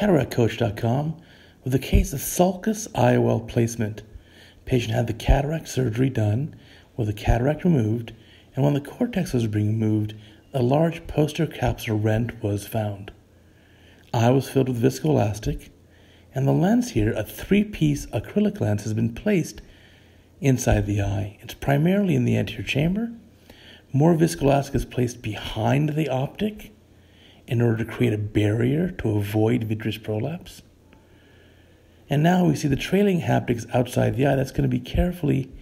CataractCoach.com with a case of sulcus IOL placement. Patient had the cataract surgery done with the cataract removed, and when the cortex was being removed, a large posterior capsular rent was found. Eye was filled with viscoelastic, and the lens here, a three piece acrylic lens, has been placed inside the eye. It's primarily in the anterior chamber. More viscoelastic is placed behind the optic in order to create a barrier to avoid vitreous prolapse. And now we see the trailing haptics outside the eye. That's going to be carefully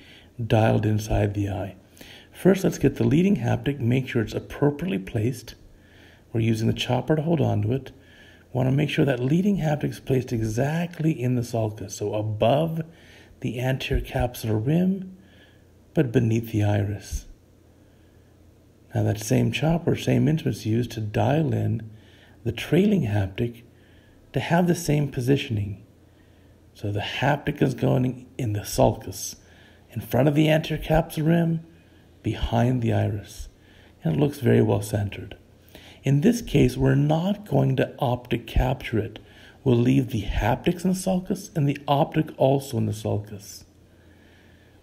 dialed inside the eye. First, let's get the leading haptic, make sure it's appropriately placed. We're using the chopper to hold on to it. Want to make sure that leading haptic is placed exactly in the sulcus, so above the anterior capsular rim, but beneath the iris. Now, that same chopper, same instruments used to dial in the trailing haptic to have the same positioning. So the haptic is going in the sulcus, in front of the anterior capsular rim, behind the iris, and it looks very well centered. In this case, we're not going to optic capture it. We'll leave the haptics in the sulcus and the optic also in the sulcus.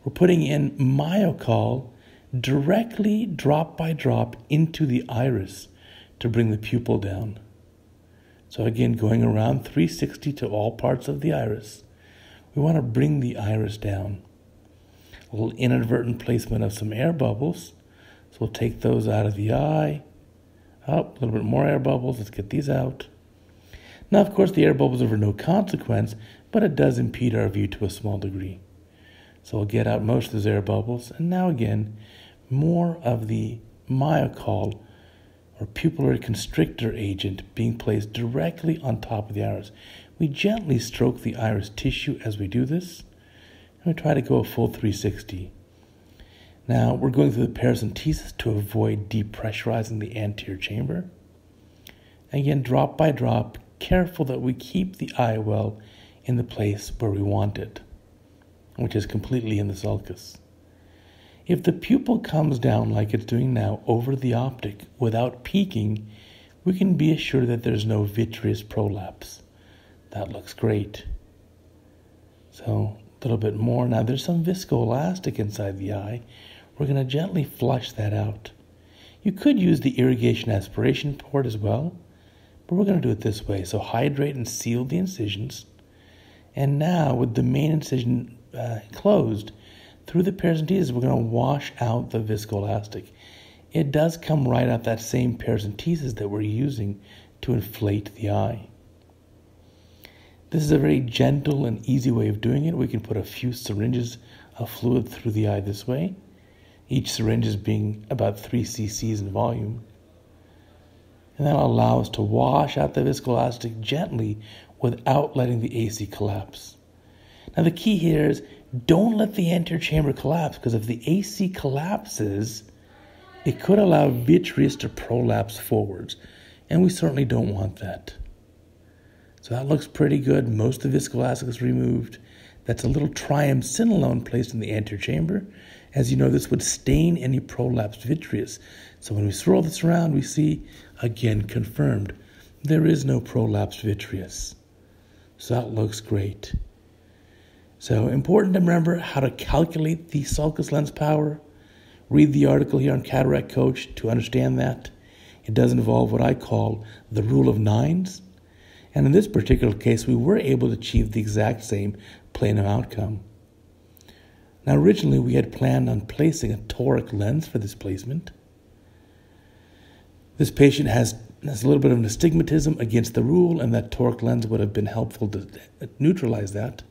We're putting in Miochol directly drop by drop into the iris to bring the pupil down. So, again, going around 360 to all parts of the iris, we want to bring the iris down. A little inadvertent placement of some air bubbles. So, we'll take those out of the eye. Up, a little bit more air bubbles. Let's get these out. Now, of course, the air bubbles are of no consequence, but it does impede our view to a small degree. So we'll get out most of those air bubbles. And now again, more of the Miochol or pupillary constrictor agent being placed directly on top of the iris. We gently stroke the iris tissue as we do this, and we try to go a full 360. Now, we're going through the paracentesis to avoid depressurizing the anterior chamber. Again, drop by drop, careful that we keep the eye well in the place where we want it, which is completely in the sulcus. If the pupil comes down like it's doing now over the optic without peaking, we can be assured that there's no vitreous prolapse. That looks great. So, a little bit more. Now, there's some viscoelastic inside the eye. We're going to gently flush that out. You could use the irrigation aspiration port as well, but we're going to do it this way. So, hydrate and seal the incisions. And now, with the main incision uh, closed, through the paracentesis, we're going to wash out the viscoelastic. It does come right out that same paracentesis that we're using to inflate the eye. This is a very gentle and easy way of doing it. We can put a few syringes of fluid through the eye this way, each syringe is being about 3 cc's in volume. And that'll allow us to wash out the viscoelastic gently without letting the AC collapse. Now, the key here is don't let the anterior chamber collapse because if the AC collapses, it could allow vitreous to prolapse forwards, and we certainly don't want that. So that looks pretty good. Most of the viscoelastic is removed. That's a little triamcinolone placed in the anterior chamber. As you know, this would stain any prolapsed vitreous. So when we swirl this around, we see, again, confirmed, there is no prolapsed vitreous. So that looks great. So, important to remember how to calculate the sulcus lens power. Read the article here on Cataract Coach to understand that. It does involve what I call the rule of nines. And in this particular case, we were able to achieve the exact same plane of outcome. Now, originally, we had planned on placing a toric lens for this placement. This patient has, has a little bit of an astigmatism against the rule, and that toric lens would have been helpful to uh, neutralize that.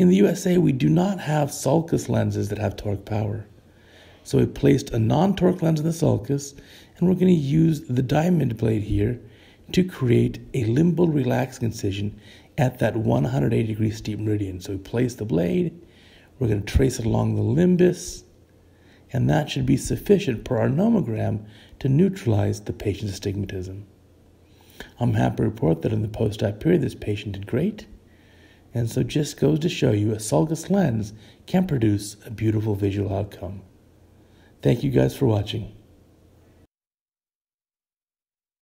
In the USA, we do not have sulcus lenses that have toric power. So we placed a non-toric lens in the sulcus, and we're going to use the diamond blade here to create a limbal relaxing incision at that 180 degree steep meridian. So we place the blade, we're going to trace it along the limbus, and that should be sufficient per our nomogram to neutralize the patient's astigmatism. I'm happy to report that in the post-op period, this patient did great. And so just goes to show you a sulcus lens can produce a beautiful visual outcome. Thank you guys for watching.